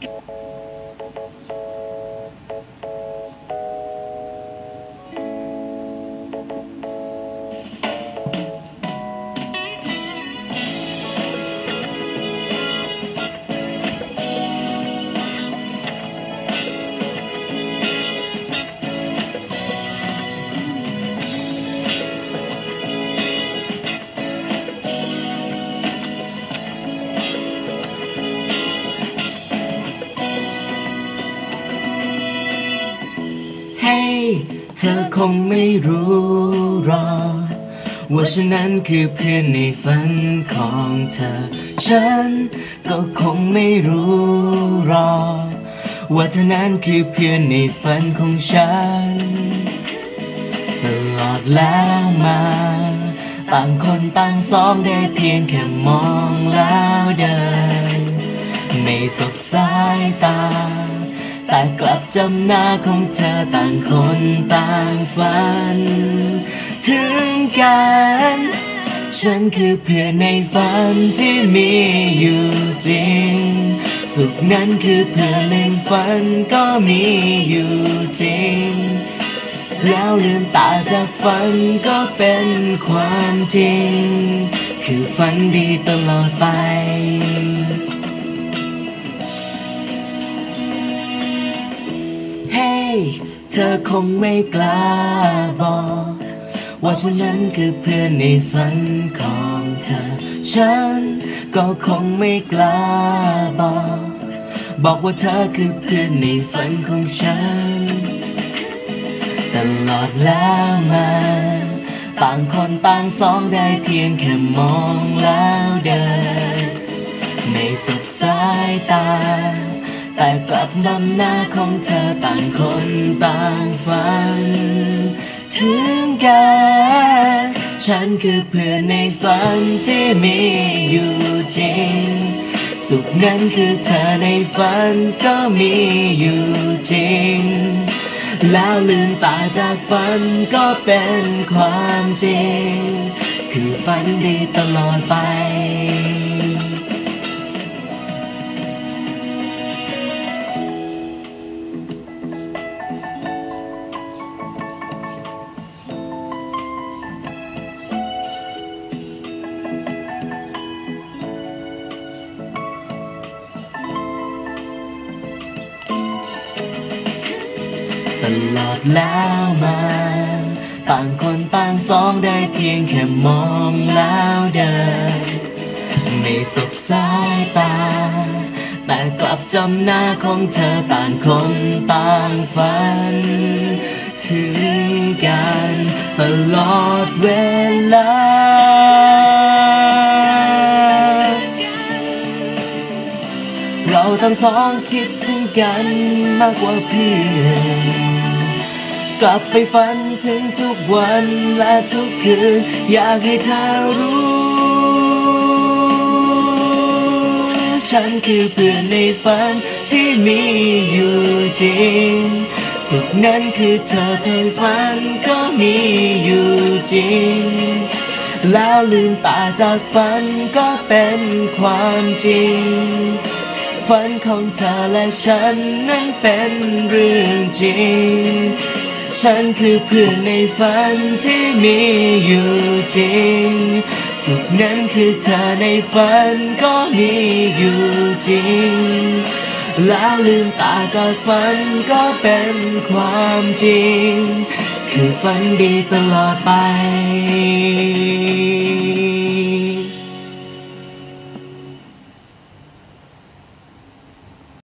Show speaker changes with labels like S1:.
S1: どどっち? เธอคงไม่รู้หรอกว่าฉันนั้นคือเพื่อนในฝันของเธอ ฉันก็คงไม่รู้หรอกว่าเธอนั้นคือเพื่อนในฝันของฉันตลอดแล้วมาต่างคนต่างซ้อมได้เพียงแค่มองแล้วเดิน ไม่สบสายตา แต่กลับจำหน้าของเธอต่างคนต่างฝัน ถึงกัน ฉันคือเพื่อนในฝันที่มีอยู่จริง สุขนั้นคือเพื่อนในฝันก็มีอยู่จริง แล้วลืมตาจากฝันก็เป็นความจริง คือฝันดีตลอดไป เธอคงไม่กล้าบอก ว่าฉันนั้นคือเพื่อนในฝันของเธอ ฉันก็คงไม่กล้าบอก บอกว่าเธอคือเพื่อนในฝันของฉัน ตลอดแล้วมาต่างคนต่างสองได้เพียงแค่มองแล้วเดินไม่สบสายตา แต่กลับนำหน้าของเธอต่างคนต่างฝัน ถึงกันฉันคือเพื่อนในฝันที่มีอยู่จริง สุขนั้นคือเธอในฝันก็มีอยู่จริง แล้วลืมตาจากฝันก็เป็นความจริง คือฝันดีตลอดไป ตลอดแล้วมาต่างคนต่างสองได้เพียงแค่มองแล้วเดินไม่สบสายตา แต่กลับจำหน้าของเธอต่างคนต่างฝัน ถึงกันตลอดเวลา ทั้งสองคิดถึงกันมากกว่าเพื่อนกลับไปฝันถึงทุกวันและทุกคืน อยากให้เธอรู้ ฉันคือเพื่อนในฝันที่มีอยู่จริง สุขนั้นคือเธอในฝันก็มีอยู่จริง แล้วลืมตาจากฝันก็เป็นความจริง ฝันของเธอและฉันนั้นเป็นเรื่องจริง ฉันคือเพื่อนในฝันที่มีอยู่จริง สุขนั้นคือเธอในฝันก็มีอยู่จริง แล้วลืมตาจากฝันก็เป็นความจริง คือฝันดีตลอดไป